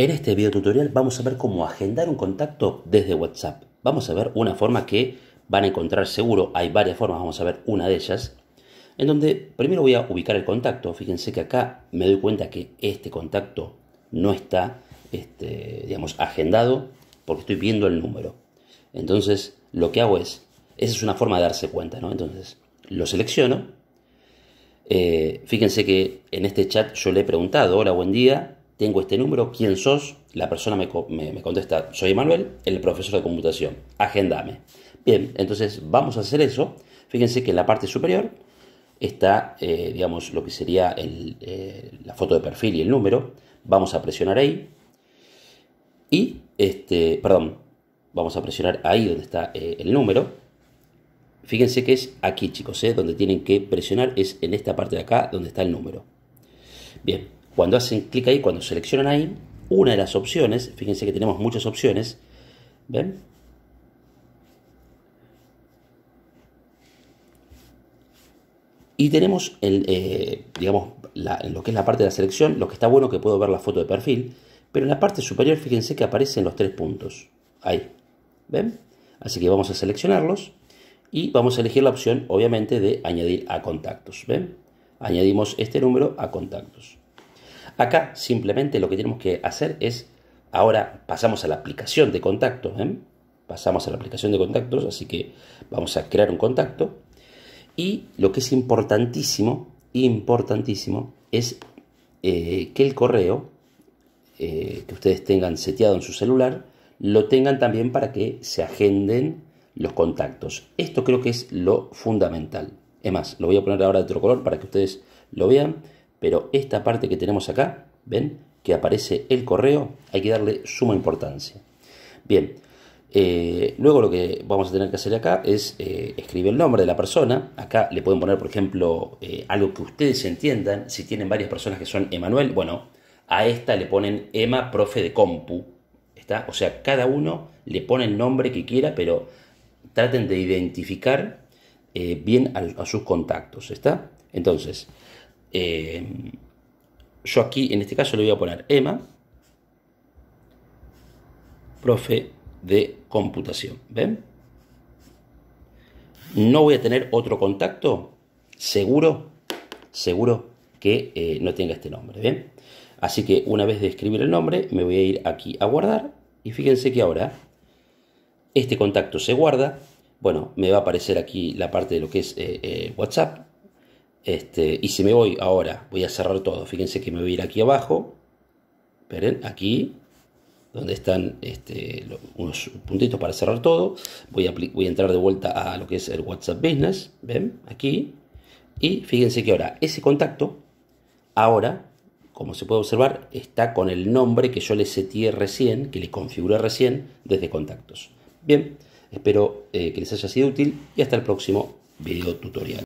En este video tutorial vamos a ver cómo agendar un contacto desde WhatsApp. Vamos a ver una forma que van a encontrar seguro, hay varias formas, vamos a ver una de ellas, en donde primero voy a ubicar el contacto. Fíjense que acá me doy cuenta que este contacto no está, este, digamos, agendado porque estoy viendo el número. Entonces, lo que hago es, esa es una forma de darse cuenta, ¿no? Entonces, lo selecciono. Eh, fíjense que en este chat yo le he preguntado, hola, buen día, tengo este número, ¿quién sos? La persona me, contesta, soy Manuel, el profesor de computación, agendame. Bien, entonces vamos a hacer eso. Fíjense que en la parte superior está, eh, digamos, lo que sería eh, la foto de perfil y el número. Vamos a presionar ahí. Y, este, perdón, vamos a presionar ahí donde está eh, el número. Fíjense que es aquí, chicos, donde tienen que presionar es en esta parte de acá donde está el número. Bien, cuando hacen clic ahí, cuando seleccionan ahí, una de las opciones, fíjense que tenemos muchas opciones, ¿ven? Y tenemos, el, eh, digamos, en lo que es la parte de la selección, lo que está bueno que puedo ver la foto de perfil, pero en la parte superior fíjense que aparecen los tres puntos. Ahí, ¿ven? Así que vamos a seleccionarlos y vamos a elegir la opción, obviamente, de añadir a contactos, ¿ven? Añadimos este número a contactos. Acá simplemente lo que tenemos que hacer es, ahora pasamos a la aplicación de contactos, ¿eh? pasamos a la aplicación de contactos, así que vamos a crear un contacto. Y lo que es importantísimo, importantísimo, es eh, que el correo eh, que ustedes tengan seteado en su celular, lo tengan también para que se agenden los contactos. Esto creo que es lo fundamental. Es más, lo voy a poner ahora de otro color para que ustedes lo vean. Pero esta parte que tenemos acá, ¿ven? Que aparece el correo, hay que darle suma importancia. Bien, eh, luego lo que vamos a tener que hacer acá es eh, escribir el nombre de la persona. Acá le pueden poner, por ejemplo, eh, algo que ustedes entiendan. Si tienen varias personas que son Emanuel, bueno, a esta le ponen Ema, profe de compu. ¿Está? O sea, cada uno le pone el nombre que quiera, pero traten de identificar bien a, a sus contactos. ¿Está? Entonces, eh, yo aquí, en este caso, le voy a poner Emma, profe de computación. ¿Ven? No voy a tener otro contacto, seguro, seguro que eh, no tenga este nombre. ¿Ven? Así que una vez de escribir el nombre, me voy a ir aquí a guardar. Y fíjense que ahora este contacto se guarda. Bueno, me va a aparecer aquí la parte de lo que es eh, WhatsApp. Este, y si me voy ahora, voy a cerrar todo. Fíjense que me voy a ir aquí abajo. Esperen, aquí, donde están este, unos puntitos para cerrar todo. Voy a, entrar de vuelta a lo que es el WhatsApp Business. ¿Ven? Aquí. Y fíjense que ahora ese contacto, ahora, como se puede observar, está con el nombre que yo le seteé recién, que le configuré recién desde contactos. Bien, espero eh, que les haya sido útil y hasta el próximo video tutorial.